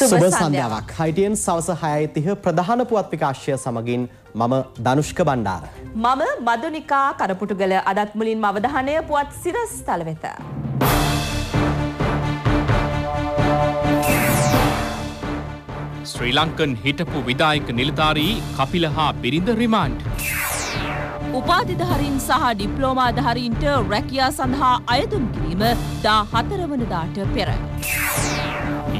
සුබ සන්ධ්‍යාවක් හයිටියන් සවස හයයිතිහ ප්‍රධාන පුවත් විකාශය සමගින් මම දනුෂ්ක බණ්ඩාර. මම මදුනිකා කරපුටුගල අදත් මුලින් අවධානය පුවත් සිරස් තල වෙත. ශ්‍රී ලංකන් හිටපු විදායක නිලධාරී කපිල හා බිරිඳ රිමාන්ඩ්. උපාධිධහරින් සහ ඩිප්ලෝමාධහරීන්ට රැකියා සඳහා අයතුම් කිරීම දා හතරවනදාට පෙර.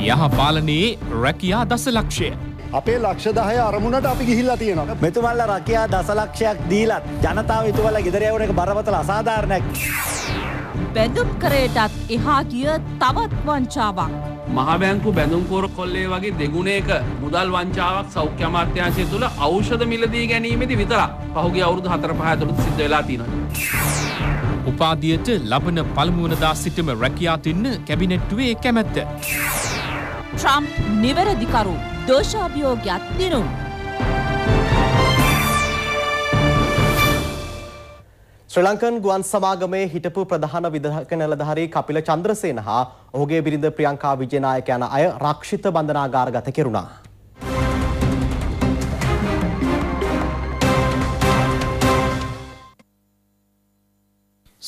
යහපාලනයේ රැකියා දසලක්ෂය. අපේ ලක්ෂ දහය අරමුණට අපි ගිහිල්ලා තියෙනවා. මෙතුමල්ල රකයා දසලක්ෂයක් දීලත් ජනතාව ඉතුවල ගෙදරයවන එක බරපතල අසාධාරණයක්. බැඳුම් කරයටත් එහා ගිය තවත් වංචාවක්. මහබැංකු බැඳුම්කෝර කොල්ලේ වගේ දෙගුණේක මුදල් වංචාවක් සෞඛ්‍ය අමාත්‍යංශය තුළ ඖෂධ මිලදී ගැනීමේදි විතර පහුගේ අවුරුදු හතර පහතුළු සිද්ධ වෙලා තියෙනවා. උපාදියට ලබන පළමුුවනදා සිටම රැකියාතින්න කැබිනෙට්ටුවේ කැමැත්ත. ට්‍රම්ප් නිවැරදිකරු දෝෂාභියෝගයක් දිනුම්. ශ්‍රී ලංකන් ගුවන් සමාගමේ හිටපු ප්‍රධාන විධායක නිලධාරී කපිල චන්ද්‍රසේන හා ඔහුගේ බිරිඳ ප්‍රියංකා විජේනායක යන අය රක්ෂිත බන්ධනාගාරගත කෙරුණා.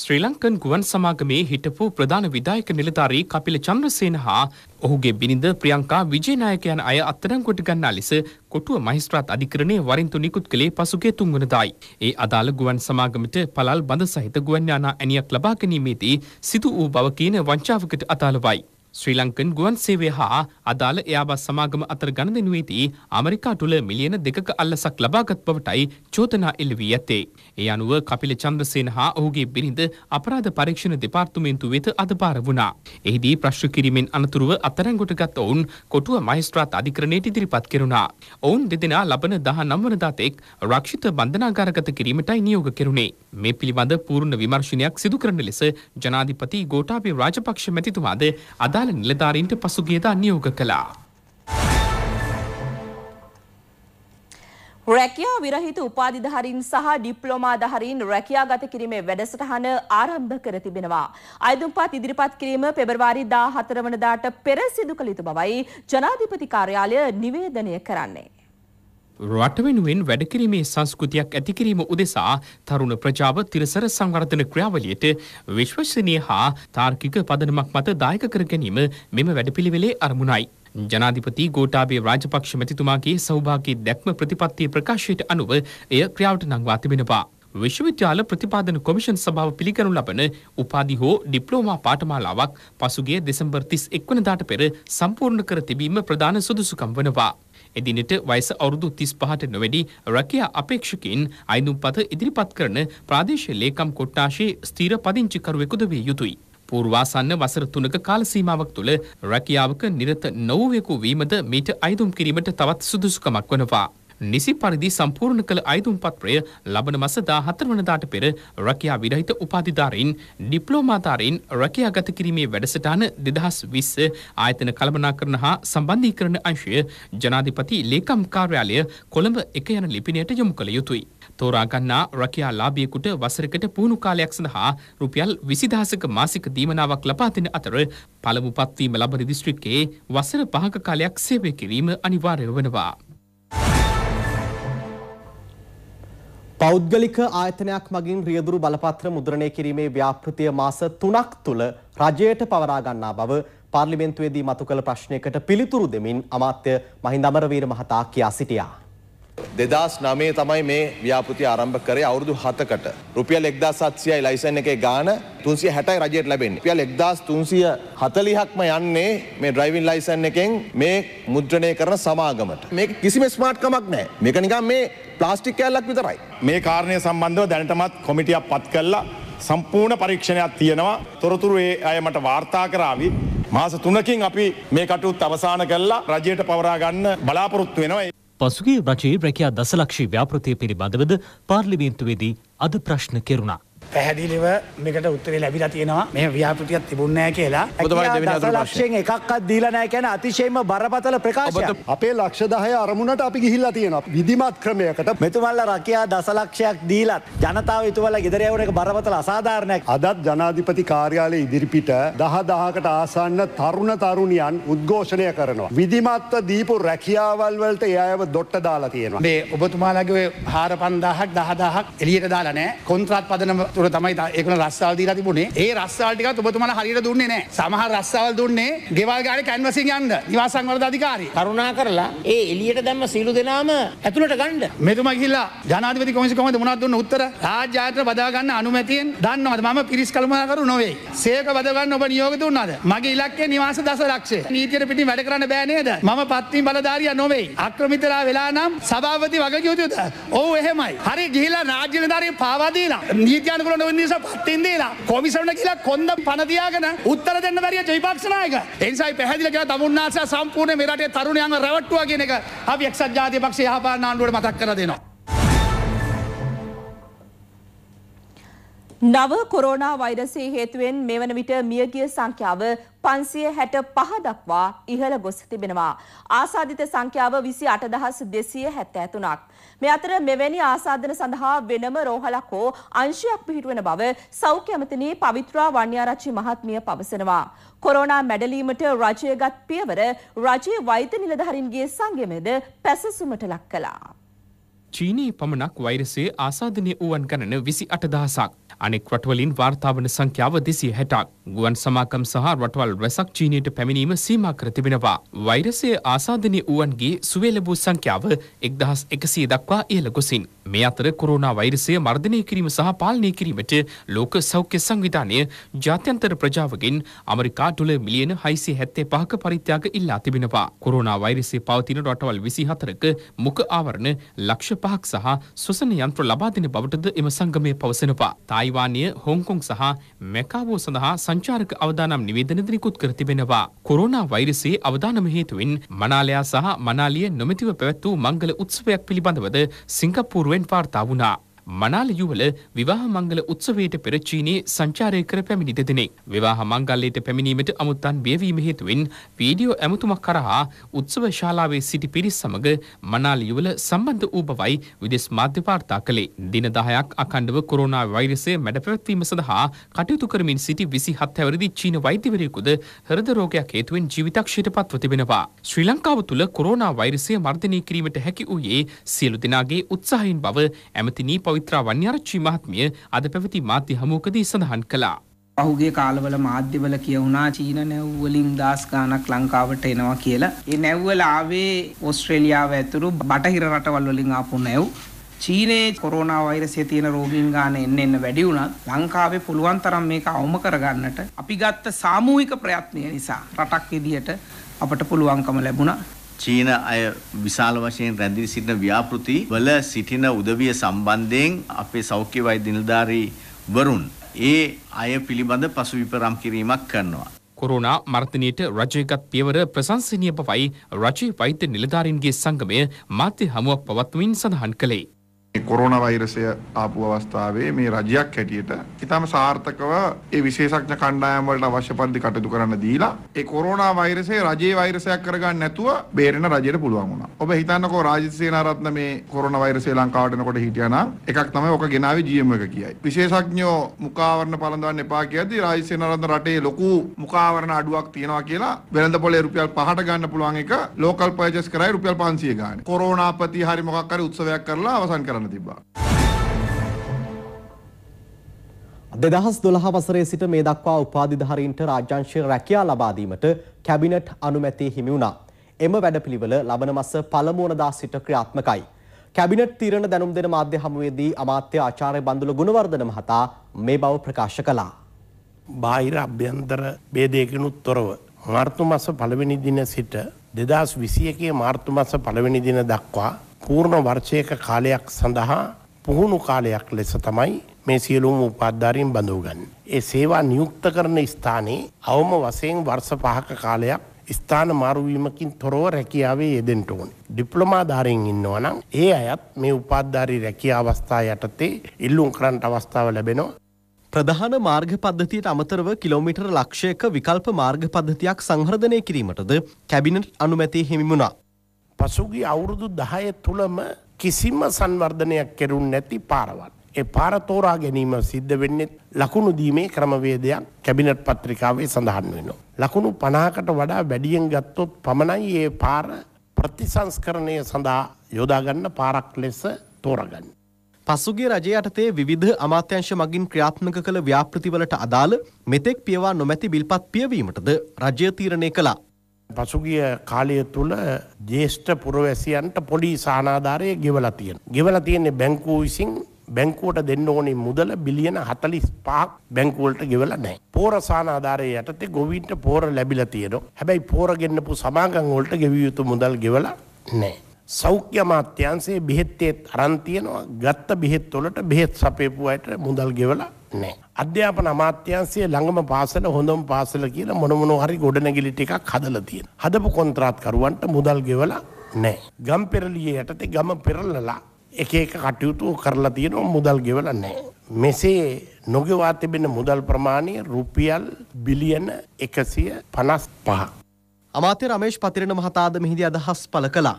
ශ්‍රී ලංකන් ගුවන් සමාගමේ හිටපු ප්‍රධාන විදායක නිලධාරී කපිල චන්ද්‍රසේන හා ඔහුගේ බිරිඳ ප්‍රියංකා විජේනායක යන අය අත්අඩංගුවට ගන්නා ලෙස කොටුව මහිස්ත්‍රාත් අධිකරණය වරින්තු නිකුත් කළේ පසුගිය තුන්වනදායි. ඒ අදාළ ගුවන් සමාගමට පළල් බඳ සහිත ගුවන් යානා ඇණියක් ලබා ගැනීමේදී සිදු වූ බව කියන වංචාවකට අදාළවයි. ශ්‍රී ලංකන් ගුවන් සේවය හා අදාළ එයාබස් සමාගම අතර ගණදනුවේදී අමරිකා තුළ මිලියන දෙකක අල්ලසක් ලබාගත් බවටයි චෝතනා එල්ල වී ඇත්තේ. ඒ අනුව කපිල චන්ද්‍රසේන හා ඔහුගේ බිරිඳ අපරාධ පරීක්ෂණ දෙපාර්තමේන්තු වෙත අදපාර වුණා. එහිදී ප්‍රශ්න කිරීමෙන් අනතුරුව අත්තරංගොට ගත් ඔවුන් කොටුව මහිස්ත්‍රාත් අධිකරණයට ඉදිරිපත් කෙරුණා. ඔවුන් දෙදෙනා ලබන දහ නම්වනදා තෙක් රක්ෂිත බන්ධනාගාරගත කිරීමටයි නියෝග කෙරුණේ. මේ පිළිබඳ පූර්ණ විමර්ශනයක් සිදු කරන ලෙස ජනාධිපති ගෝඨාභය රාජපක්ෂ මැතිතුමාද අදාළ අදාළ නිලධාරීන්ට පසුගියදා නියෝග කළා. රැකියා විරහිත උපාධිධහරින් සහ ඩිප්ලෝමාධහරින් රැකියා ගත කිරීමේ වැඩසටහන ආරම්භ කර තිබෙනවා. අයදුම්පත් ඉදිරිපත් කිරීම පෙබරවාරි දා හතර වනදාට පෙර සිදු කළ යුතු බවයි ජනාධිපති කාර්යාලය නිවේදනය කරන්නේ. රට වෙනුවෙන් වැඩකිරීමේ සංස්කෘතියක් ඇතිකිරීම උදෙසා තරුණ ප්‍රජාව තිරසර සංවර්ධන ක්‍රියාවලියට විශ්වසනය හා තාර්කික පදනමක් මත දායක කර ගැනීම මෙම වැඩපිළිවෙලේ අරමුණයි. ජනාධිපති ගෝටාබේ රාජපක්ෂ මැතිතුමාගේ සෞභාගී දැක්ම ප්‍රතිපත්තිය ප්‍රකාශයට අනුව එය ක්‍රියාවට නංවා තිබෙනවා. විශ්වවිද්‍යාල ප්‍රතිපාදන කොමිෂන් සභාව පිළිගනු ලබන උපාධි හෝ ඩිප්ලෝමා පාඨමාලාවක් පසුගිය දෙසැම්බර් 31 වනදාට පෙර සම්පූර්ණ කර තිබීම ප්‍රධාන සුදුසුකම් වනවා. එදිනට වයස අවුරුදු තිස් පහට නොවැඩි රැකියා අපේක්ෂකින් අයිනුම් පත ඉදිරිපත් කරන ප්‍රාදේශ ලේකම් කොට්ටාශයේ ස්තීර පදිංචිකරුවෙකුද විය යුතුයි. පූර්වාසන්න වසර තුනක කාල සීමාවක් තුළ රැකියාවක නිරත නොවූවෙකු වීමද මීට අයිදුම් කිරීමට තවත් සුදුසුකමක් වනවා. නිසි පරිදි සම්පූර්ණ කළ අයිතුම් පත්‍රය ලබන මස දා හතර වනදාට පෙර රැකියා විරහිත උපාධිධාරීන් ඩිප්ලෝමාධාරීන් රැකියා ගත කිරීමේ වැඩසටහන දෙදහස් විස්ස ආයතන කළමනාකරන හා සම්බන්ධීකරණ අංශය ජනාධිපති ලේකම් කාර්යාලය කොළඹ එක යන ලිපිනයට යොමු කළ යුතුයි. තෝරාගන්නා රැකියා ලාභියෙකුට වසරකට පුහුණු කාලයක් සඳහා රුපියල් විසිදහසක මාසික දීමනාවක් ලබා දෙන අතර පළමු පත්වීම ලබන දිස්ත්‍රික්කයේ වසර පහක කාලයක් සේවය කිරීම අනිවාර්ය වනවා. පෞද්ගලික ආයතනයක් මගින් රියදුරු බලපත්‍ර මුද්‍රණය කිරීමේ ව්‍යාපෘතිය මාස තුනක් තුළ රජයට පවරා ගන්නා බව පාර්ලිමේන්තුවේදී මතු කළ ප්‍රශ්නයකට පිළිතුරු දෙමින් අමාත්‍ය මහින්ද අමරවීර මහතා කියා සිටියා. දෙදස් නමේ තමයි මේ ව්‍යාපෘති ආරම්භ කරේ අවුරුදු හතකට. රුපියල් එක්දා සත්සියයි ලයිසන් එකේ ගාන තුන්සිය හැටයි රජයට ලැබෙන් පියල් එක්දස් තුන්සිය හතලිහක්ම යන්නේ මේ ඩ්‍රයිවින් ලයිසන් එකෙන් මේ මුද්‍රණය කරන සමාගමට. මේ කිසිම ස්මාර්ට්කමක් නෑ මේක නිකම් මේ ප්ලාස්ටික් කෑල්ලක් විතරයි. මේ කාරණය සම්බන්ධව දැනටමත් කොමිටියක් පත් කල්ලා සම්පූර්ණ පරීක්ෂණයක් තියෙනවා. තොරතුරු ඒ අය මට වාර්තා කරාවි මාස තුනකින් අපි මේ කටයුත් අවසාන කල්ලා රජයට පවරාගන්න බලාපොරොත්තු වෙනවා. පසුගේ රජයේ රැකයා දසලක්ෂී ව්‍යාපෘතිය පිළිබඳවද පාර්ලිමේන්තුවේදී අද ප්‍රශ්න කෙරුණා. පැහැදිලිව මේකට උත්තරේ ලැබිලා තියෙනවා මේ ව්‍යාපෘතියක් තිබුණේ නැහැ කියලා. දසලක්ෂයෙන් එකක්වත් දීලා නැහැ කියන අතිශයින්ම බරපතල ප්‍රකාශයක්. අපේ ලක්ෂ දහය අරමුණට අපි ගිහිල්ලා තියෙනවා විධිමත් ක්‍රමයකට මෙතුමල්ල රකයා දසලක්ෂයක් දීලත් ජනතාව ඉතුවල ගෙදරයවන එක බරපතල අසාධාරණයක් අදත් ජනාධිපති කාර්යාලය ඉදිරිපිට දහ දහකට ආසන්න තරුණ තරුණියන් උද්ඝෝෂණය කරනවා. විධිමත්ව දීපු රැකියාවල් වලට ඒ අයව දොට්ට දාලා තියෙනවා. මේ ඔබතුමාලගේ හාර පන්දාහක් දහදාහක් එලියට දාලා නෑ කොන්ත්‍රත් පදනම තුර තමයි ඒකන රස්සාල් දීලා තිබුණේ. ඒ රස්සාල්ටික ඔබතුමල හරියට දුන්නේ නෑ. සමහර රස්සාවල් දුන්නේ ගෙවල් ගාඩ කැන්වසින් යන්න. නිවාසංවලද අධිකාරී. කරුණා කරලා ඒ එලියට දැම්ම සීලු දෙනාම ඇතුළට ගණ්ඩ. මෙතුම ගිල්ලා ජනාධපති කොමිසි කොමද මුණත් දුන්න? උත්තර. රාජ්‍යාතර බදාගන්න අනුමැතියෙන් දන්නවද? ම පිරිස් කළමකරු නොවේ. සේක බදගන්න ඔබ නියෝග දුන්නද? මගේ ඉලක්කේ නිවාස දස ලක්ෂේ නීතියට පිටි වැඩ කරන්න බෑනේද ම පත්තිී බලධාරිය නොවේ. අක්‍රමිතරා වෙලා නම් සභාවති වගකයුතුද ඕ එහෙමයි. හරි ගිහිලා රාජ්‍යනධාරය පාවාදීලා නීතියනකල නොවනිස පත්තින්දේලා කොමිසරන කියලා කොන්ද පනතියාගෙන උත්තර දෙන්න වැරිය ජයිපක්ෂනායක එනිසයි පැහදිල කියලා තමුන්නාස සම්පූර්ණ මෙරටේ තරුණයන්ව රැවට්ටුව කියන එක අපි එක්සත් ජාතිය පක්ෂ යහපාන ආණ්ඩුවට මතක් කර දෙනවා. නව කොරෝනා වෛරසය හේතුවෙන් මෙවන විට මියගිය සංඛ්‍යාව පන්සිය හැට පහ දක්වා ඉහළ ගොස් තිබෙනවා. ආසාධිත සංඛ්‍යාව විසි අටදහස් දෙසිය හැත්ත ඇතුනක්. මේ අතර මෙවැනි ආසාධන සඳහා වෙනම රෝහලක් හෝ අංශයක් පිහිටුවන බව සෞඛ්‍ය ඇමතිනී පවිත්‍රා වන්‍යාරච්චි මහත්මිය පවසනවා. කොරෝනා මැඩලීමට රජයගත් පියවර රජයේ වෛද්‍ය නිලධහරින්ගේ සංගමද පැසසුමට ලක් කලා. චීනයේ පමණක් වෛරසය ආසාධනය වුවන් ගණන විසි අටදහසක්. අනෙක් රටවලින් වාර්තාවන සංඛ්‍යාව දෙසිය හැටක්. ගුවන් සමාකම් සහ රටවල් රැසක් චීනයට පැමිණීම සීමා කර තිබෙනවා. වෛරසය ආසාධනය වුවන්ගේ සුවේලබූ සංඛ්‍යාව එක්දහස් එකසිය දක්වා ඉහළ ගොසින්. මේ අතර කොරෝනා වෛරසය මර්ධනය කිරීම සහ පාලනය කිරීමට ලෝක සෞඛ්‍ය සංවිධානය ජාත්‍යන්තර ප්‍රජාවගෙන් අමරිකා ඩොල මිලියන හයිසිය හැත්තේ පහක පරිත්‍යාග ඉල්ලා තිබෙනවා. කොරෝනා වෛරසය පවතින රටවල් විසි හතරක මුඛ ආවරණ ලක්ෂ පහක් සහ ස්වසන යන්ත්‍ර ලබා දෙන බවටද එම සංගමය පවසනවා. තායිවානය හොංකොං සහ මැකාවෝ සඳහා සංචාරක අවදානම් නිවේදන නිකුත් කර තිබෙනවා. කොරෝනා වෛරසයේ අවදානම හේතුවෙන් මනාලයා සහ මනාලිය නොමැතිව පැවැත් වූ මංගල උත්සවයක් පිළිබඳවද සිංගප්පූරුවෙන් වාර්තා වුණා. මනාල යුවල විවාහ මංගල උත්සවයට පෙර චීනයේ සංචාරය කර පැමිණි දෙදෙනෙක්. විවාහ මංගල්‍යයට පැමිණීමට අමුත්තන් බියවීම හේතුවෙන් වීඩියෝ ඇමතුමක් කරහා උත්සව ශාලාවේ සිටි පිරිස් සමග මනාල යුවල සම්බන්ධ වූ බවයි විදෙස් මාධ්‍ය වාර්තා කළේ. දින 10ක් අඛණ්ඩව කොරෝනා වෛරසය මැඩ පැවැත්වීම සඳහා කටයුතු කරමින් සිටි 27 හැවිරිදි චීන වෛද්‍යවරයෙකුද හෘද රෝගයක් හේතුවෙන් ජීවිතක්ෂයට පත්ව තිබෙනවා. ශ්‍රී ලංකාව තුළ කොරෝනා වෛරසය මර්ධනය කිරීමට හැකි වූයේ සියලු දෙනාගේ උත්සාහයෙන් බව ඇමතිනී පවිත්‍රා වන්‍යාරච්චි මහත්මිය අද පැවති මාධ්‍ය හමුවකදී සඳහන් කළා. පහුගේ කාලවල මාධ්‍යවල කියවුණා චීන නැව්වලින් දස් ගානක් ලංකාවට එනවා කියලා. ඒ නැව්වල ආවේ ඔස්ට්‍රේලියාව ඇතුළු බටහිර රටවල් වලින් ආපු නැව්. චීනයේ කොරෝනා වෛරසය තියෙන රෝගීන් ගාන එන්න එන්න වැඩි වුණත් ලංකාවේ පුළුවන් තරම් මේක අවම කරගන්නට අපි ගත්ත සාමූහික ප්‍රයත්නය නිසා රටක් විදියට අපට පුළුවන්කම ලැබුණා චීන අය විශාල වශයෙන් රැඳී සිටින ව්‍යාපෘති වල සිටින උදවිය සම්බන්ධයෙන් අපේ සෞඛ්‍ය වෛද්‍ය නිලධාරී වරුන් ඒ අය පිළිබඳ පසු විපරම් කිරීමක් කරනවා. කොරෝනා මර්ධනයට රජයගත් පියවර ප්‍රශංසනීය බවයි රජයේ වෛද්‍ය නිලධාරීන්ගේ සංගමය මාධ්‍ය හමුවක් පවත්වමින් සඳහන් කළේ. කොරෝන වෛරසය ආපු අවස්ථාවේ මේ රජයක් හැටියට ඉතාම සාර්ථකව ඒ විශේෂඥ කණ්ඩායම් වලට අවශ්‍ය පරිදි කටයුතු කරන්න දීලා ඒ කොරෝනා වෛරසය රජයේ වෛරසයක් කරගන්න නැතුව බේරෙන රජයට පුළුවන් වුණා. ඔබ හිතන්නකෝ රාජිත සේනාරත්න මේ කොරෝනා වෛරසය ලංකාවට එනකොට හිටියා නම් එකක් තමයි ඔක ගෙනාවේ GM එක කියයි. විශේෂඥයෝ මුඛාවරණ පළඳවන්න එපා කියද්දි රාජිත සේනාරත්න රටේ ලොකු මුඛාවරණ අඩුවක් තියෙනවා කියලා වෙළඳ පොලේ රුපියල් 5ට ගන්න පුළුවන් එක ලෝකල් පර්චේස් කරයි රුපියල් 500 ගානේ. කොරෝනා ප්‍රති හරි මොකක් හරි උත්සවයක් කරලා අවසන් කරන්න තිබ්බා. දෙදහස් දොළහ වසරේ සිට මේ දක්වා උපාධිධාරීන්ට රාජ්‍යංශය රැකියා ලබා දීමට කැබිනට් අනුමැතිය හිමි වුණා. එම වැඩපිළිවෙල ලබන මස පළමු වනදා සිට ක්‍රියාත්මකයි. කැබිනට් තීරණ දැනුම් දෙන මාධ්‍ය හමුවේදී අමාත්‍ය ආචාර්ය බන්දුල ගුණවර්ධන මහතා මේ බව ප්‍රකාශ කළා. බාහිර අභ්‍යන්තර බේදයකිනුත් තොරව මාර්තු මස පළවෙනි දින සිට දෙදස් විසියකේ මාර්තු මස පළවෙනි දින දක්වා පූර්ණ වර්ෂයක කාලයක් සඳහා පුහුණු කාලයක් ලෙස තමයි මේ සියලුම උපාධාරීන් බඳවගන්න. ඒ සේවා නියුක්ත කරන ස්ථානයේ අවම වසයෙන් වර්ෂ පහක කාලයක් ස්ථාන මාරුවීමකින් තොරව රැකියාවේ යෙදෙන්ට ඕන. ඩිප්ලොමාධාරයෙන් ඉන්නවා නම් ඒ අයත් මේ උපාධාරී රැකිය අවස්ථා යටතේ ඉල්ලුම් කරන්නට අවස්ථාව ලැබෙනවා. ප්‍රධාන මාර්ග පද්ධතියට අමතරව කිලෝමීටර් ලක්ෂයක විකල්ප මාර්ග පද්ධතියක් සංවර්ධනය කිරීමටද කැබිනට් අනුමැතිය හිමිමුණා. පසුගිය අවුරුදු දහය තුළම කිසිම සංවර්ධනයක් කෙරුන් නැති පාරවල්. ඒ පාර තෝරා ගැනීම සිද්ධ වෙන්නෙත් ලකුණු දීමේ ක්‍රමවේදයක් කැබිනට් පත්‍රිකාවේ සඳහන් වෙනවා. ලකුණු පනාකට වඩා වැඩියෙන් ගත්තොත් පමණයි ඒ පාර ප්‍රතිසංස්කරණය සඳහා යොදාගන්න පාරක් ලෙස තෝරගන්න. පසුගේ රජය යටතේ විවිධ අමාත්‍යංශ මගින් ක්‍රියාත්මක කළ ව්‍යාපෘතිවලට අදාළ මෙතෙක් පියවා නොමැති බිල්පත් පියවීමටද රජය තීරණය කළා. පසුගිය කාලය තුළ ජේෂ්ඨ පුරවැසියන්ට පොඩි සානාධාරය ගෙවලා තියෙන. ගෙවලා තියෙන්නේ බැංකූ විසින් බැංකුවට දෙන්න ඕනේ මුදල බිලියන හතලිස් පහක් බැංකුවලට ගෙවල නෑ. පෝර සානාධාරය යටතේ ගොවින්ට පෝර ලැබිල තියෙනවා. හැබැයි පෝර ගෙන්න්නපු සමාගං වලට ගෙවියයුතු මුදල් ගෙවලා නෑ. සෞඛ්‍ය අමාත්‍යන්සේ බෙහෙත්තේත් අරන්තියනවා ගත්ත බෙහෙත්වොලට බෙහෙත් සපේපු අයට මුදල් ගෙවලා නෑ. අධ්‍යාපන අමාත්‍යන්සේ ළඟම පාසල හොඳම පාසල කියලා මොනමොන හරි ගොඩනැගිලි ටිකක් හදලා තියෙන. හදපු කොන්ත්‍රාත්කරුවන්ට මුදල් ගෙවලා නෑ. ගම් පෙරලිය යටතේ ගම පෙරලලා එක එක කටයුතු කරලා තියෙනවා මුදල් ගෙවල නෑ. මෙසේ නොගෙවා තිබෙන මුදල් ප්‍රමාණය රුපියල් බිලියන එකසිය පනස් පහ. අමාත්‍ය රමේශ් පතිරණ මහතාද මෙහිදී අදහස් පළ කළා.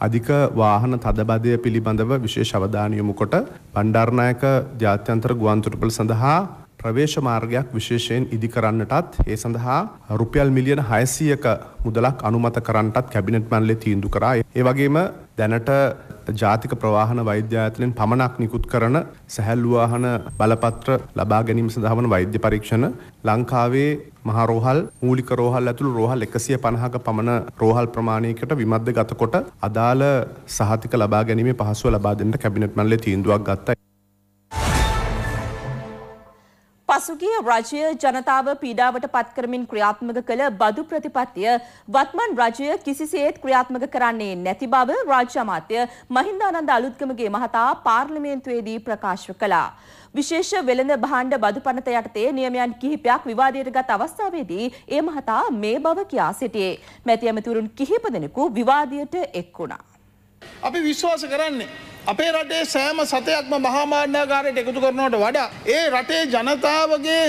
අධික වාහන තදබදය පිළිබඳව විශේෂ අවධානය යොමු කොට බණ්ඩාරනායක ජාත්‍යන්තර ගුවන්තොටුපළ සඳහා ප්‍රවේශ මාර්ගයක් විශේෂයෙන් ඉදි කරන්නටත් ඒ සඳහා රුපියල් මිලියන 600ක මුදලක් අනුමත කරන්නටත් කැබිනට් මණ්ඩලය තීන්දුව කරා. ඒ වගේම දැනට ජාතික ප්‍රවාහන වෛද්‍ය ආයතනයෙන් පමණක් නිකුත් කරන සැහැල්ලු වාහන බලපත්‍ර ලබා ගැනීම සඳහා වන වෛද්‍ය පරීක්ෂණ ලංකාවේ මහා රෝහල් මූලික රෝහල් ඇතුළු රෝහල් 150ක පමණ රෝහල් ප්‍රමාණයකට විමද්ද ගතකොට අදාළ සහතික ලබා ගැනීමේ පහසුව ලබා දෙන්නට කැබිනට් මණ්ඩලය තීන්දුවක් ගත්තා. පසුගිය රජය ජනතාව පීඩාවට පත්කරමින් ක්‍රියාත්මක කළ බදු ප්‍රතිපත්තිය වත්මන් රජය කිසිසේත් ක්‍රියාත්මක කරන්නේ නැති බව රාජ්‍ය අමාත්‍ය මහින්දානන්ද අලුත්ගමගේ මහතා පාර්ලිමේන්තුවේදී ප්‍රකාශ කළා. විශේෂ වෙළඳ භාණ්ඩ බදු පනත යටතේ නියමයන් කිහිපයක් විවාදයට ගත් අවස්ථාවේදී ඒ මහතා මේ බව කියා සිටියේ. මැති ඇමතුරුන් කිහිප දෙනෙකු විවාදයට එක් වුණා. අපි විශ්වාස කරන්නේ අපේ රටේ සෑම සතයක්ම මහාමාණ්ඩාකාරයට එකතු කරනවට වඩා ඒ රටේ ජනතාවගේ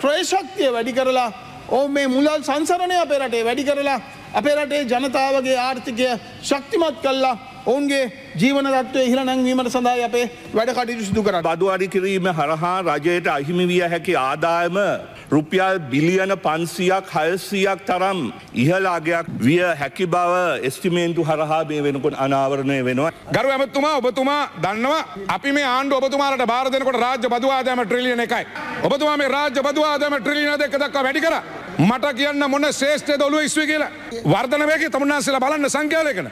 ක්‍රේශක්තිය වැඩි කරලා ඕ මේ මුලල් සංසරණය අපේ රටේ වැඩි කරලා අපේ රටේ ජනතාවගේ ආර්ථිකය ශක්තිමත් කල්ලා ඔවුන්ගේ ජීවන තත්වය ඉහළ නැංවීමට සඳහා අපේ වැඩ කටයුතු සිදු කර. බදුවාඩි කිරීම හරහා රජයට අහිමි විය හැකි ආදායම රුපියල් බිලියන පන්සියක් හයසියක් තරම් ඉහලාගයක් විය හැකි බව එස්ටිමේන්තු හරහා මේ වෙනකොට අනාවරණය වෙනවා. ගරු ඇමතුමා ඔබතුමා දන්නවා අපි මේ ආණ්ඩු ඔබතුමාට බාරදනකොට රාජ්‍ය බදවාදෑම ට්‍රිලියන එකයි. ඔබතුමා මේ රාජ්‍ය බදවාදෑම ට්‍රිලියන දෙක දක්වා වැඩි කර මට කියන්න මොන ශේෂ්ඨය දොලුව ඉස්ව කියලා වර්ධනවයක තමුන්නාසලා බලන්න සංඛ්‍යාලයකන.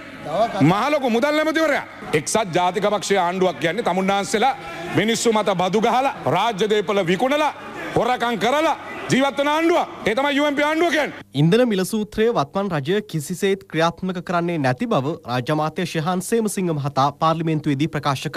මහලොකු මුදල් නැමතිවරයා එක්සත් ජාතික පක්ෂය ආණ්ඩුවක් කියන්නේ තමුන්නාන්සෙලා මිනිස්සු මත බදු ගහලා රාජ්‍ය දේපල විකුණලා හොරකං කරලා ජීවත්වන ආණ්ඩුව ඒතම යුවම්පි ආණ්ඩුවකෙන්. ඉන්දන මිලසූත්‍රය වත්මන් රජය කිසිසේත් ක්‍රියාත්මක කරන්නේ නැති බව රාජමාත්‍ය ශයහන් සේමසිංහ මහතා පාර්ලිමේන්තුවේදී ප්‍රකාශ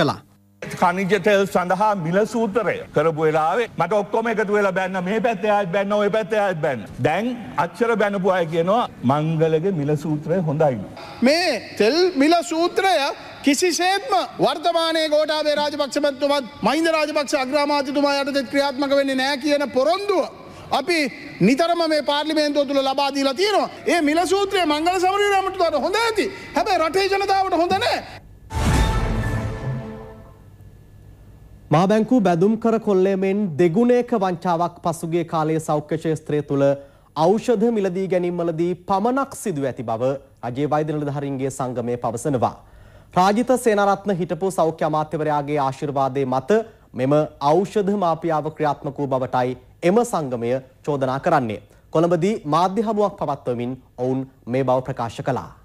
කළා. කනිජතෙල් සඳහා මිල සූත්‍රය කරපු වෙලාවේ මට ඔක්කොම එකතු වෙලා බැන්න මේ පැත්ත අයත් බැන්න ඔය පැත්ත අයත් බැන්න. දැන් අච්චර බැනපු අය කියනවා මංගලගේ මිල සූත්‍රය හොඳයි. මේ තෙල් මිල සූත්‍රය කිසිසේත්ම වර්තමානය ගෝටාවේ රාජපක්ෂමත්තුමත් මහින්ද රාජපක්ෂ අග්‍රාමාතිතුමා යටතෙත් ක්‍රියාත්මක වෙන්නේ නෑ කියන පොරොන්දුව. අපි නිතරම මේ පාර්ලිමේන්තුව තුළ ලබාදීලා තියෙනවා ඒ මිල සූත්‍රය මංගල සමරීරමටට හොඳ ඇති හැබැ රටේ ජනතාවට හොඳ නෑ. මහබැංකු බැදුම් කර කොල්ලේමෙන් දෙගුණයක වංචාවක් පසුගේ කාලයේ සෞඛ්‍ය ශේස්ත්‍රය තුළ ඖෂධ මිලදී ගැනීම්වලදී පමණක් සිදු ඇති බව රජයේ වෛද්‍ය නිලධාරීන්ගේ සංගමය පවසනවා. රාජිත සේනාරත්න හිටපු සෞඛ්‍ය අමාත්‍යවරයාගේ ආශිර්වාදයේ මත මෙම ඖෂධ මාපියාව ක්‍රියාත්මක වූ බවටයි එම සංගමය චෝදනා කරන්නේ. කොළඹදී මාධ්‍ය හමුවක් පවත්වමින් ඔවුන් මේ බව ප්‍රකාශ කළා.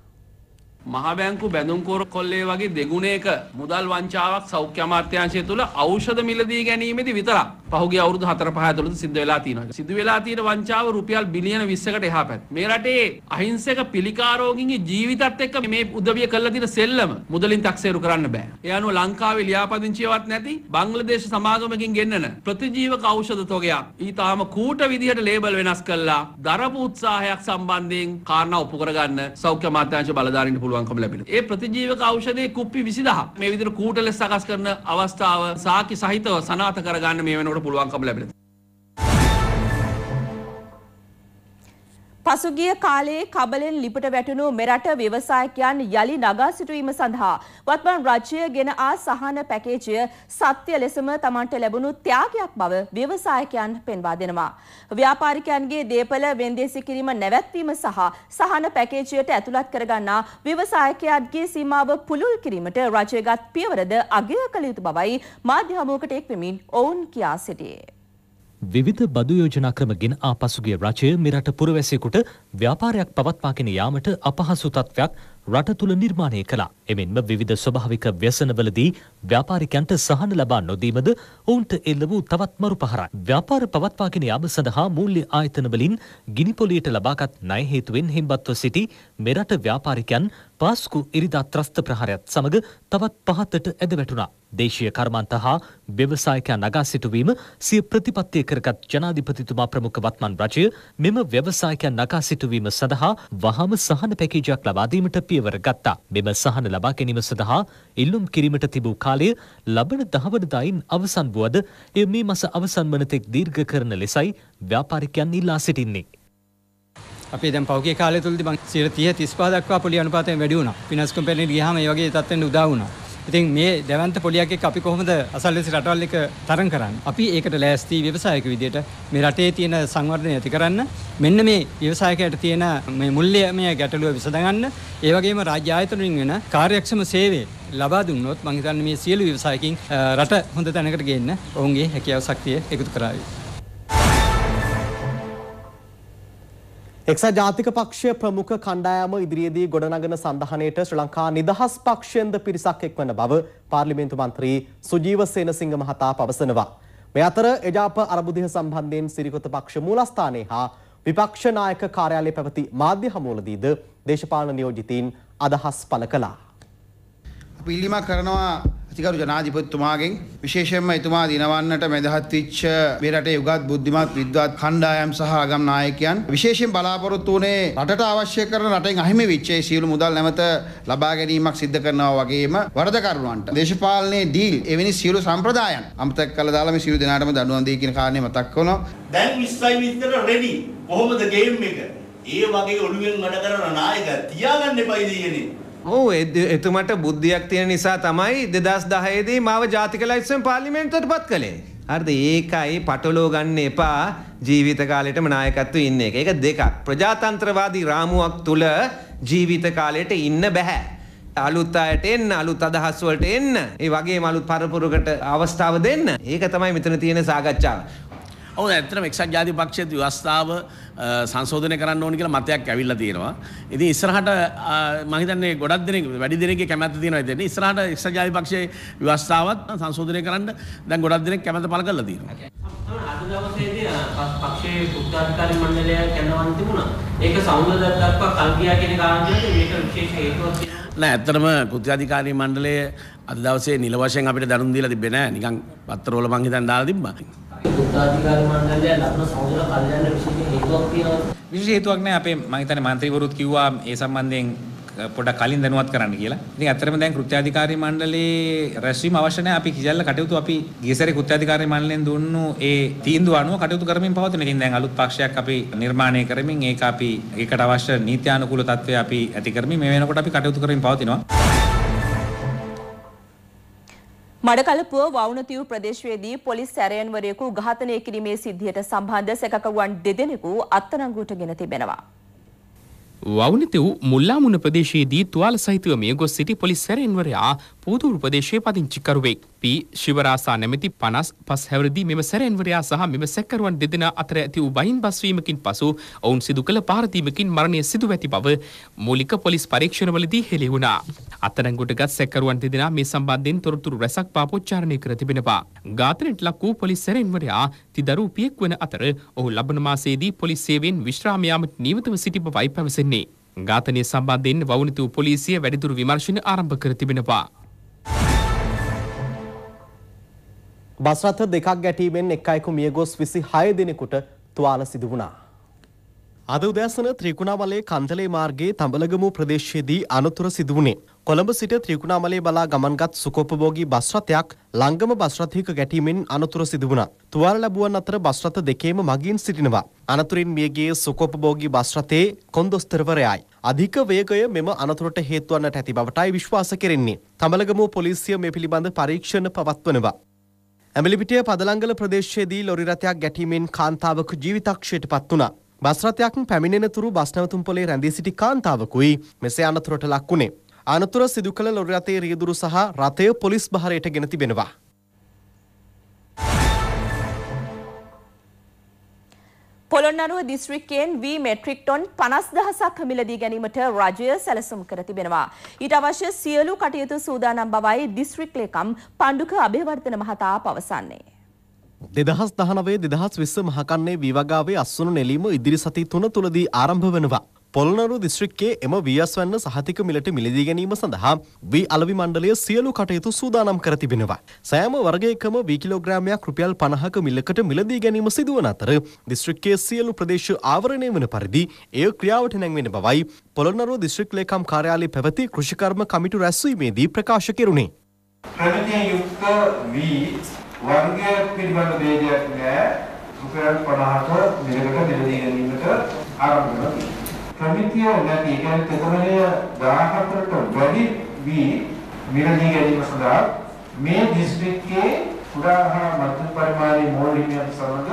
මහබැංකු බැඳුම්කෝර කොල්ලේ වගේ දෙගුණයක මුදල් වංචාවක් සෞඛ්‍ය අමාත්‍යාංශය තුළ ඖෂධ මිලදී ගැනීමේදී විතරක් පහුගිය අවුරුදු 4 5 ඇතුළත සිද්ධ වෙලා තියෙනවා. සිද්ධ වෙලා තියෙන වංචාව රුපියල් බිලියන 20කට එහා පැත්ත. මේ රටේ අහිංසක පිළිකා රෝගීන්ගේ ජීවිතත් එක්ක මේ උදවිය කළා තියෙන සෙල්ලම මුදලින් තක්සේරු කරන්න බෑ. ඒ අනුව ලංකාවේ ලියාපදිංචියවත් නැති බංග්ලාදේශ සමාගමකින් ගෙන්නන ප්‍රතිජීවක ඖෂධ තොගයක් ඊටාම කූට විදිහට ලේබල් වෙනස් කළා දරපු උත්සාහයක් සම්බන්ධයෙන් කාරණා ඔප්පු කරගන්න සෞඛ්‍ය අමාත්‍යාංශ බලධාරීන්ට පුළුවන් පුළුවන්කම ලැබෙනවා. ඒ ප්‍රතිජීවක ඖෂධයේ කුප්පි 20000 මේ විදිහට කූට ලෙස සකස් කරන අවස්ථාව සාකි සහිතව සනාථ කරගන්න මේ වෙනකොට පුළුවන්කම ලැබෙනවා. පසුගිය කාලයේ කබලෙන් ලිපට වැටුණු මෙරට ව්‍යවසායකයන් යළි නගා සිටුවීම සඳහා වත්මන් රජය ගෙන ආ සහන පැකේජය සත්‍ය ලෙසම තමන්ට ලැබුණු ත්‍යාගයක් බව ව්‍යවසායකයන් පෙන්වා දෙනවා. ව්‍යාපාරිකයන්ගේ දේපල වෙන්දේසි කිරීම නැවැත්වීම සහ සහන පැකේජයට ඇතුළත් කරගන්නා ව්‍යවසායකයන්ගේ සීමාව පුළුල් කිරීමට රජයගත් පියවරද අගය කළ යුතු බවයි මාධ්‍ය හමුවකට එක්වෙමින් ඔවුන් කියා සිටියේ. විවිධ බදු යෝජනා ක්‍රමගෙන ආපසුගිය රජය මෙරට පුරවැසියෙකුට ව්‍යාපාරයක් පවත්වාගෙන යාමට අපහසු තත්ත්වයක් රට තුළ නිර්මාණය කළා. එමෙන්ම විවිධ ස්වභාවික ව්‍යසනවලදී ව්‍යාපාරිකයන්ට සහන ලබා නොදීමද ඔවුන්ට එල්ල වූ තවත් මරු පහරයි. ව්‍යාපාර පවත්වාගෙන යාම සඳහා මූල්‍ය ආයතන වලින් ගිනිපොලියට ලබාගත් ණය හේතුවෙන් හෙම්බත්ව සිටි මෙරට ව්‍යාපාරිකයන් පාස්කු ඉරිදා ත්‍රස්ත ප්‍රහාරයත් සමග තවත් පහතට ඇද වැටුණා. දේශීය කර්මාන්ත හා ව්‍යවසායකයන් නගා සිටුවීම සිය ප්‍රතිපත්තිය කරගත් ජනාධිපතිතුමා ප්‍රමුඛ වත්මන් රජය මෙම ව්‍යවසායකයන් නගා සිටුවීම සඳහා වහාම සහන පැකේජයක් ලබා දීමට පියවර ගත්තා. මෙම සහන ලබා ගැනීම සඳහා ඉල්ලුම් කිරීමට තිබූ කාලය ලබන දහවනදායින් අවසන් වුවද එය මේ මස අවසන් වන තෙක් දීර්ඝ කරන ලෙසයි ව්‍යාපාරිකයන් ඉල්ලා සිටින්නේ. අපි දැන් පෞගේ කාලය තුලදී මං 30 35 දක්වා පොලි අනුපාතයෙන් වැඩි වුණා. ෆිනන්ස් කම්පැනිට ගියාම මේ වගේ තත්ත්වෙන් උදා වුණා. ඉතින් මේ දැවන්ත පොලියක් එක්ක අපි කොහොමද අසල්වැසි රටවල් එක තරම් කරන්නේ? අපි ඒකට ලෑස්ති ව්‍යවසායක විදියට මේ රටේ තියෙන සංවර්ධනය ඇති කරන්න මෙන්න මේ ව්‍යවසායකයට තියෙන මේ මුල්‍යමය ගැටලුව විසඳගන්න ඒ වගේම රාජ්‍ය ආයතන වලින් වෙන කාර්යක්ෂම සේවය ලබා දුන්නොත් මම හිතන්නේ මේ සියලු ව්‍යවසායකින් රට හොඳ තැනකට ගේන්න ඔවුන්ගේ හැකියාව ශක්තිය එකතු කරાવી. එක්සත් ජාතික පක්ෂය ප්‍රමුඛ කණ්ඩායම ඉදිරියේදී ගොඩනගන සඳහනයට ශ්‍රී ලංකා නිදහස් පක්ෂයෙන්ද පිරිසක් එක්වන බව පාර්ලිමේන්තු මන්ත්‍රී සුජීව සේනසිංහ මහතා පවසනවා. මේ අතර එජාප අරබුදය සම්බන්ධයෙන් සිරිකොත පක්ෂ මූලස්ථානයේ හා විපක්ෂ නායක කාර්යාලය පැවති මාධ්‍ය හමුවලදීද දේශපාලන නියෝජිතීන් අදහස් පළ කළා. අපි ඉල්ලීමක් කරනවා අතිකරු ජනාධිපතිතුමාගෙන් විශේෂයෙන්ම එතුමා දිනවන්නට මැදහත් වෙච්ච මේ රටේ උගත් බුද්ධිමත් විද්වත් කණ්ඩායම් සහ ආගම් නායකයන් විශේෂයෙන් බලාපොරොත්තු වුණේ රටට අවශ්‍ය කරන රටෙන් අහිමි වෙච්ච ඒ සියලු මුදල් නැවත ලබා ගැනීමක් සිද්ධ කරනවා වගේම වරදකරුවන්ට දේශපාලනයේ ඩීල් එවැනි සියලු සම්ප්‍රදායන් අමතක කළා දාලා මේ සියලු දෙනාටම දඬුවම් දී කියන කාරණේ මතක් කරනවා. දැන් 20යි විතර රෙඩි. කොහොමද ගේම් එක? ඒ වගේ ඔළුවෙන් වැඩ කරන නායක තියාගන්න එපයි දෙයනේ. ඔව් එතුමට බුද්ධියක් තියෙන නිසා තමයි 2010 දී මාව ජාතික ලයිසන් පාර්ලිමේන්තුවට පත් කළේ. හරිද? ඒකයි පටලෝ ගන්න එපා ජීවිත කාලෙටම නායකත්වයේ ඉන්න එක. ඒක දෙකක්. ප්‍රජාතන්ත්‍රවාදී රාමුවක් තුල ජීවිත කාලෙට ඉන්න බෑ. අලුත් අයට එන්න අලුත් අදහස් වලට එන්න ඒ වගේම අලුත් පරපුරකට අවස්ථාව දෙන්න. ඒක තමයි මෙතන තියෙන සාකච්ඡාව. ඔවු ඇත්තටම එක්සත් ජාතික පක්ෂයේ ව්‍යවස්ථාව සංශෝධනය කරන්න ඕනි කියලා මතයක් ඇවිල්ලා තියෙනවා. ඉතින් ඉස්සරහට මම හිතන්නේ ගොඩක් දෙනෙක් වැඩි දෙනෙක්ගේ කැමැත්ත තියෙනවා ඉතින් ඉස්සරහට එක්සත් ජාතික පක්ෂයේ ව්‍යවස්ථාවත් සංශෝධනය කරන්න දැන් ගොඩක් දෙනෙක් කැමැත්ත පළ කරලා තියෙනවා. අද දවසේදී පක්ෂයේ උත්තරාධිකාරී මණ්ඩලය කැඳවන්න තිබුණා. ඒක සෞන්දර්ය දක්වා කල් ගියා කියන කාරණයට මේක විශේෂ හේතුවක්. නෑ ඇත්තටම කෘත්‍යාධිකාරී මණ්ඩලය අද දවසේ නිල වශයෙන් අපිට දැනුම් දීලා තිබ්බේ නෑ නිකන් පත්තරවල මං හිතන් දාලා තිබ්බා. දුක්ඛාධිකාර මණ්ඩලය ලබන සමුදල කල්යන්න විශේෂ හේතුවක් තියෙනවද? විශේෂ හේතුවක් නෑ අපේ මම හිතන්නේ മന്ത്രിවරුත් කිව්වා ඒ සම්බන්ධයෙන් පොඩක් කලින් දැනුවත් කරන්න කියලා. ඉතින් ඇත්තටම දැන් කෘත්‍යාධිකාරී මණ්ඩලයේ රැස්වීම අවශ්‍ය නැහැ. අපි කිසියල්ල කටයුතු අපි ගියසරේ කෘත්‍යාධිකාරී මණ්ඩලයෙන් දුන්නු ඒ තීන්දුව අනුව කටයුතු කරමින් පවතුන. ඉතින් දැන් අලුත් පක්ෂයක් අපි නිර්මාණය කරමින් ඒක අපි ඒකට අවශ්‍ය නීත්‍යානුකූල තත්ත්වය අපි ඇති කරමින් මේ වෙනකොට අපි කටයුතු කරමින් පවතිනවා. මඩකලපුව වවුනතිව් ප්‍රදේශයේදී පොලිස් සැරයන්වරයෙකු ඝාතනය කිරීමේ සිද්ධියට සම්බන්ධ සැකකරුවන් දෙදෙනෙකු අත්අඩංගුවට ගෙන තිබෙනවා. වවුනිතෙව් මුල්ලාමුණ ප්‍රදේශයේදී තුවාල සහිතව මිය ගොස් සිටි පොලිස් සැරෙන්වරයා පූදුරු ප්‍රදේශයේ පදිංචිකරුවෙක්. පී ශිවරාසා නැමැති පනස් පස් හැවරදි මෙම සැරෙන්වරයා සහ මෙම සැකරුවන් දෙදෙනා අතර ඇති වූ බහින් බස්වීමකින් පසු ඔවුන් සිදු කළ පාරදීමකින් මරණය සිදුව ඇති බව මූලික පොලිස් පරීක්ෂණවලදී හෙළි වුණා. අත්අඩංගුවටගත් සැකරුවන් දෙදෙනා මේ සම්බන්ධයෙන් තොරතුරු රැසක් පාපොච්චාරණය කර තිබෙනවා. ඝාතනයට ලක් වූ පොලිස් සැරෙන්වරයා තිදරු පියෙක් වන අතර ඔහු ලබන මාසයේදී පොලිස් සේවයෙන් විශ්‍රාම යාමට නියමිතව සිටි බවයි පැවසෙන්නේ. ඝාතනය සම්බන්ධයෙන් වවුනිතු පොලිසිය වැඩිදුර විමර්ශන ආරම්භ කර තිබෙනවා. බස් රථ දෙකක් ගැටීමෙන් එක් අයෙකු මියගොස් විසි හය දෙනෙකුට තුවාල සිදු වුණා. අද උදෑසන ත්‍රිකුණාමලේ කන්දලේ මාර්ගයේ තඹලගමු ප්‍රදේශයේදී අනතුර සිදු වුණේ. කොළඹ සිට ත්‍රිකුණාමලේ බලා ගමන්ගත් සුකෝපභෝගී බස් රථයක් ලංගම බස් රථයක ගැටීමෙන් අනතුර සිදු වුණා. තුවාල ලැබුවන් අතර බස් රථ දෙකේම මගින් සිටිනවා. අනතුරින් මියගිය සුකෝපභෝගී බස් රථයේ කොන්දොස්තරවරයයි. අධික වේගය මෙම අනතුරට හේතු වන්නට ඇති බවටයි විශ්වාස කෙරෙන්නේ. තඹලගමු පොලිසිය මේ පිළිබඳ පරීක්ෂණ පවත්වනවා. ඇමලිපිටිය පදලංගල ප්‍රදේශයේදී ලොරි රථයක් ගැටීමෙන් කාන්තාවක ජීවිතක්ෂයට පත් වුණා. බස් රථයක් පැමිණෙන තුරු බස් නැවතුම් පොලේ රැඳී සිටි කාන්තාවකුයි මෙසේ අනතුරට ලක් වුණේ. අනතුර සිදු කළ ලොරි රථයේ රියදුරු සහ රථය පොලිස් භාරයට ගෙන තිබෙනවා. පොළොන්නරුව දිස්ත්‍රික්කයෙන් වී මෙට්‍රික් ටොන් පනස් දහසක් මිලදී ගැනීමට රජය සැලසුම් කර තිබෙනවා. ඊට අවශ්‍ය සියලු කටයුතු සූදානම් බවයි දිස්ත්‍රික් ලේකම් පණ්ඩුක අභයවර්ධන මහතා පවසන්නේ. දෙදහස් දහනවේ දෙදහස් විස්ස මහකන්නේ වීවගාවේ අස්වනු නෙලීම ඉදිරි සති තුන තුළදී ආරම්භ වනවා. පොළනරු දිස්ත්‍රික්කේ එම වියස් වන්න සහතික මිලට මිලදී ගැනීම සඳහා වී අලවි මණ්ඩලය සියලු කටයුතු සූදානම් කර තිබෙනවා. සෑම වර්ගයකම වී කිලෝග්‍රෑමයක් රුපියල් 50ක මිලකට මිලදී ගැනීම සිදුවන අතර දිස්ත්‍රික්කයේ සියලු ප්‍රදේශ ආවරණය වන පරිදි එය ක්‍රියාවට නැංවෙන බවයි පොළොන්නරුව දිස්ත්‍රික් ලේකම් කාර්යාලයේ පැවති කෘෂිකර්ම කමිටු රැස්වීමේදී ප්‍රකාශ කෙරුණේ. ප්‍රමිතිය යුක්ත වී වර්ගය පිළිබඳ ભેදයක් නෑ රුපියල් 50ක මිලකට මිලදී ගැනීමට ආරම්භ කරනවා. ප්‍රමිතිය නැති ඒ කියන්නේ තෙතමනය 14ට වැඩි වී මිලදී ගැනීම සඳහා මේ දිස්ත්‍රික්කයේ කුඩා හා මධ්‍යම පරිමාණයේ මෝල්හිමියන් සමග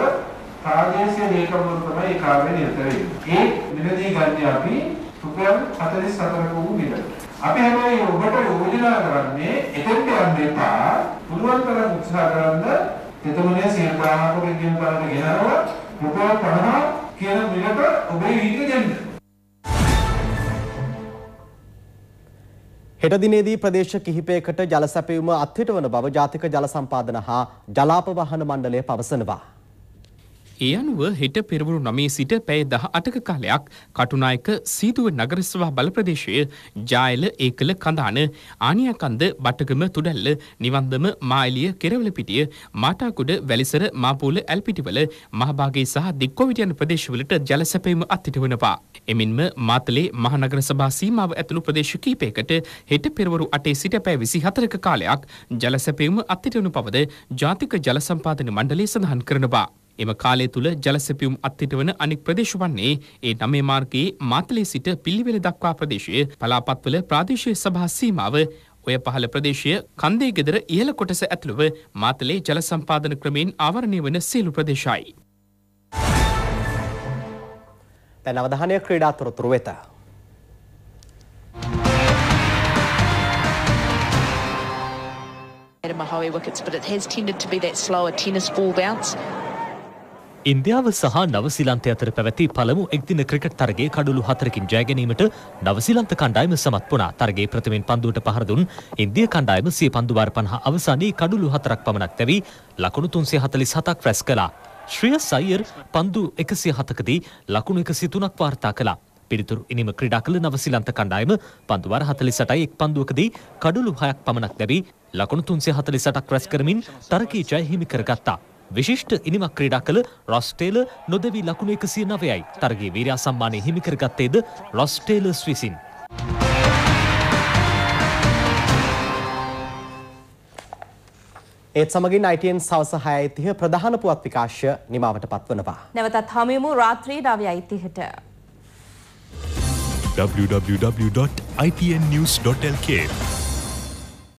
ප්‍රාදේශීය ලේකම්වරු තමයි ඒ කාර්යය නිරත වෙන්නේ. ඒ මිලදී ගන්න අපි රුපියල් 44ක වූ මිල. අපි හැබැයි ඔබට යෝජනා කරන්නේ එතෙන්ට යන්න එපා. පුළුවන් තරම් උත්සාහ කරන්න තෙතමනය 100%ක කියන තරමට ගෙනරලා රුපියල් 50 කියන මිලට ඔබේ වීදික දෙන්න. හෙට දිනේදී ප්‍රදේශ කිහිපයකට ජල සැපයුම අත්හිට වන බව ජාතික ජල සම්පාදන හා ජලාපවාහන මණ්ඩලය පවසනවා. ඒ අනුව හෙට පෙරවරු නමේ සිට පැය දහ අටක කාලයක් කටුනායක සීතුව නගරස්වා බල ප්‍රදේශය ජායල ඒකල කඳාන ආනියකන්ද බටගම තුඩැල්ල නිවන්දම මායිලිය කෙරවලපිටිය මාටාකුඩ වැලිසර මාපූල ඇල්පිටිවල මහභාගේ සහ දික්කොවිට යන ප්‍රදේශවලට ජල සැපයීම අත්හිට වනවා. එමෙන්ම මාතලේ මහනගර සභා සීමාව ඇතුළු ප්‍රදේශ කීපයකට හෙට පෙරවරු අටේ සිට පැය විසි හතරක කාලයක් ජල සැපයීම අත්හිට වනු පවද ජාතික ජල සම්පාදන මණ්ඩලය සඳහන් කරනවා. එම කාලය තුළ ජලසැපියුම් අත්තිට වන අනික් ප්‍රදේශ වන්නේ ඒ නමේ මාර්ගයේ මාතලේ සිට පිල්ලිවෙල දක්වා ප්‍රදේශය පලාපත්වල ප්‍රාදේශය සභා සීමාව ඔය පහළ ප්‍රදේශය කන්දේ ගෙදර ඉහළ කොටස ඇතුළුව මාතලේ ජල සම්පාදන ක්‍රමයෙන් ආවරණය වන සියලු ප්‍රදේශයි. දැන් අවධානය ක්‍රීඩා තොරතුරු වෙත. Mahoe wickets, but it has tended to be that slower tennis ball bounce. ඉන්දියාව සහ නවසිලන්තය අතර පැවැති පළමු එක්දින ක්‍රිකට් තරගේ කඩුළු හතරකින් ජයගැනීමට නවසිලන්ත කණ්ඩායම සමත් වුණා. තරගේ ප්‍රථමයෙන් පන්දුවට පහර දුන් ඉන්දිය කණ්ඩායම සිය පන්දු වාර 50 අවසානයේ කඩුළු හතරක් පමණක් තැවි ලකුණු 347ක් රැස් කළා. ශ්‍රියස් අයියර් පන්දු 107කදී ලකුණු 103ක් වාර්තා කළා. පිරිතුරු ඉනිම ක්‍රීඩා කළ නවසිලන්ත කණ්ඩායම පන්දුවාර 48යි එක් පන්දුවකදී කඩුළු 6ක් පමණක් ලැබී ලකුණු 348ක් රැස් කරමින් තරගයේ ජය හිමි කරගත්තා. විශිෂ්ට ඉනිමක් ක්‍රීඩා කළ රොස්ටේල නොදවී ලකුණු 109යි. තරගයේ වීරයා සම්මානය හිමි කරගත්තේද රොස්ටේලර්ස් විසින්. ඒත් සමගින් ITN සවස 6:30 ප්‍රධාන පුවත් විකාශය නිමාවට පත්වනවා. නැවතත් හමුවෙමු රාත්‍රී 9:30ට. www.itnnews.lk